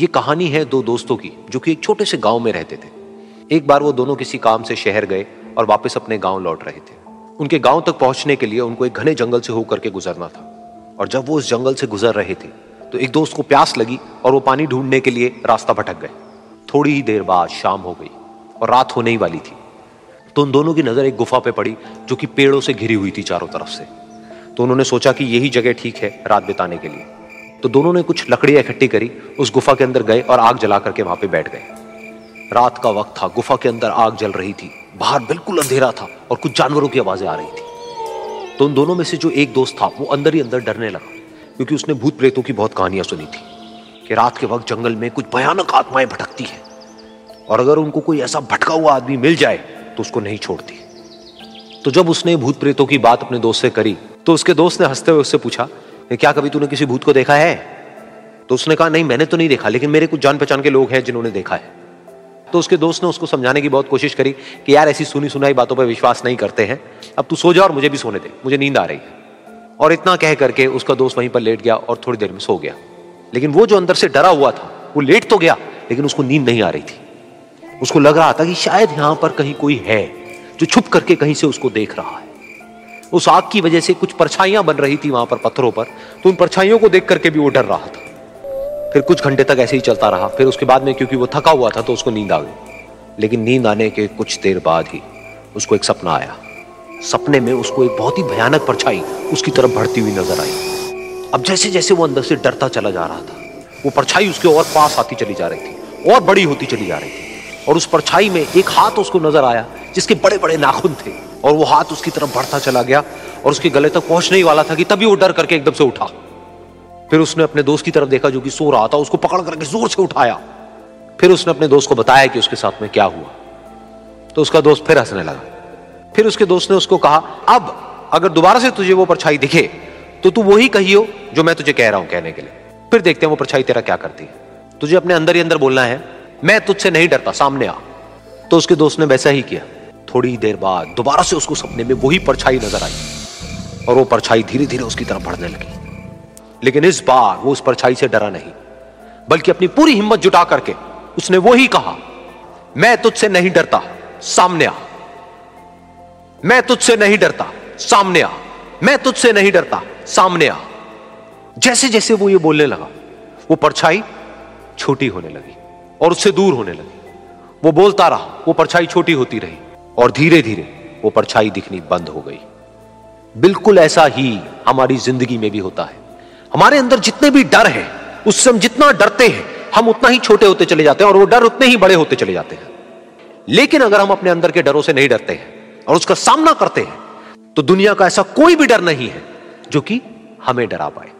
ये कहानी है दो दोस्तों की, जो कि एक छोटे से गाँव में रहते थे। एक बार वो दोनों किसी काम से शहर गए और वापस अपने गाँव लौट रहे थे। उनके गाँव तक पहुँचने के लिए उनको एक घने जंगल से होकर के गुजरना था। और जब वो उस जंगल से गुजर रहे थे तो एक दोस्त को प्यास लगी और वो पानी ढूँढने के लिए रास्ता भटक गए। थोड़ी ही देर बाद शाम हो गई और रात होने ही वाली थी। तो उन दोनों की नज़र एक गुफा पे पड़ी, जो कि पेड़ों से घिरी हुई थी चारों तरफ़ से। तो उन्होंने सोचा कि यही जगह ठीक है रात बिताने के लिए। तो दोनों ने कुछ लकड़ियाँ इकट्ठी करी, उस गुफा के अंदर गए और आग जला करके वहाँ पे बैठ गए। रात का वक्त था, गुफा के अंदर आग जल रही थी, बाहर बिल्कुल अंधेरा था और कुछ जानवरों की आवाज़ें आ रही थी। तो उन दोनों में से जो एक दोस्त था, वो अंदर ही अंदर डरने लगा, क्योंकि उसने भूत प्रेतों की बहुत कहानियाँ सुनी थी, कि रात के वक्त जंगल में कुछ भयानक आत्माएँ भटकती हैं, और अगर उनको कोई ऐसा भटका हुआ आदमी मिल जाए तो उसको नहीं छोड़ती। तो जब उसने भूत प्रेतों की बात अपने दोस्त से करी तो उसके दोस्त ने हँसते हुए उससे पूछा क्या कभी तूने किसी भूत को देखा है? तो उसने कहा, नहीं, मैंने तो नहीं देखा, लेकिन मेरे कुछ जान पहचान के लोग हैं जिन्होंने देखा है। तो उसके दोस्त ने उसको समझाने की बहुत कोशिश करी कि, यार, ऐसी सुनी सुनाई बातों पर विश्वास नहीं करते हैं। अब तू सो जा और मुझे भी सोने दे, मुझे नींद आ रही है। और इतना कह करके उसका दोस्त वहीं पर लेट गया और थोड़ी देर में सो गया। लेकिन वो जो अंदर से डरा हुआ था, वो लेट तो गया, लेकिन उसको नींद नहीं आ रही थी। उसको लग रहा था कि शायद यहाँ पर कहीं कोई है, जो छुप करके कहीं से उसको देख रहा है। उस आग की वजह से कुछ परछाइयाँ बन रही थी वहाँ पर पत्थरों पर। तो उन परछाइयों को देख करके भी वो डर रहा था। फिर कुछ घंटे तक ऐसे ही चलता रहा। फिर उसके बाद में क्योंकि वो थका हुआ था तो उसको नींद आ गई। लेकिन नींद आने के कुछ देर बाद ही उसको एक सपना आया। सपने में उसको एक बहुत ही भयानक परछाई उसकी तरफ़ बढ़ती हुई नज़र आई। अब जैसे जैसे वो अंदर से डरता चला जा रहा था, वो परछाई उसके और पास आती चली जा रही थी, और बड़ी होती चली जा रही थी। और उस परछाई में एक हाथ उसको नज़र आया, जिसके बड़े बड़े नाखून थे। और वो हाथ उसकी तरफ़ बढ़ता चला गया और उसके गले तक पहुँचने ही वाला था कि तभी वो डर करके एकदम से उठा। फिर उसने अपने दोस्त की तरफ़ देखा जो कि सो रहा था, उसको पकड़ करके ज़ोर से उठाया। फिर उसने अपने दोस्त को बताया कि उसके साथ में क्या हुआ। तो उसका दोस्त फिर हंसने लगा। फिर उसके दोस्त ने उसको कहा, अब अगर दोबारा से तुझे वो परछाई दिखे तो तू वही कहियो जो मैं तुझे कह रहा हूँ कहने के लिए। फिर देखते हैं वो परछाई तेरा क्या करती है। तुझे अपने अंदर ही अंदर बोलना है, मैं तुझसे नहीं डरता, सामने आ। तो उसके दोस्त ने वैसा ही किया। थोड़ी देर बाद दोबारा से उसको सपने में वही परछाई नज़र आई और वो परछाई धीरे धीरे उसकी तरफ़ बढ़ने लगी। लेकिन इस बार वो उस परछाई से डरा नहीं, बल्कि अपनी पूरी हिम्मत जुटा करके उसने वो ही कहा, मैं तुझसे नहीं डरता, सामने आ। मैं तुझसे नहीं डरता, सामने आ। मैं तुझसे नहीं डरता, सामने आ। जैसे जैसे वो ये बोलने लगा, वो परछाई छोटी होने लगी और उससे दूर होने लगी। वो बोलता रहा, वो परछाई छोटी होती रही। और धीरे धीरे वो परछाई दिखनी बंद हो गई। बिल्कुल ऐसा ही हमारी ज़िंदगी में भी होता है। हमारे अंदर जितने भी डर है, उससे हम जितना डरते हैं, हम उतना ही छोटे होते चले जाते हैं और वो डर उतने ही बड़े होते चले जाते हैं। लेकिन अगर हम अपने अंदर के डरों से नहीं डरते हैं और उसका सामना करते हैं तो दुनिया का ऐसा कोई भी डर नहीं है जो कि हमें डरा पाए।